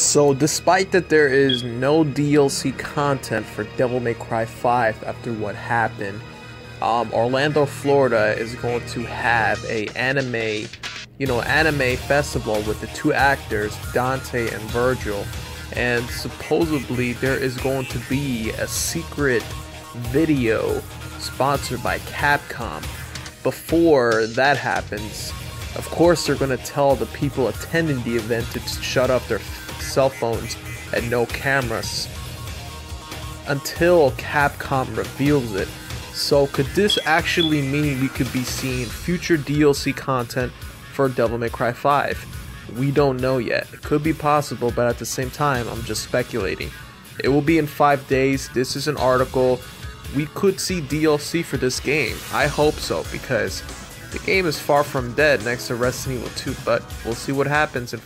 So, despite that there is no DLC content for Devil May Cry 5 after what happened, um, Orlando, Florida is going to have a anime, you know, anime festival with the two actors, Dante and Vergil, and supposedly there is going to be a secret video sponsored by Capcom. Before that happens, of course, they're going to tell the people attending the event to shut up their cell phones and no cameras until Capcom reveals it. So, could this actually mean we could be seeing future DLC content for Devil May Cry 5? We don't know yet. It could be possible, but at the same time, I'm just speculating. It will be in five days. This is an article. We could see DLC for this game. I hope so, because the game is far from dead next to Resident Evil 2, but we'll see what happens in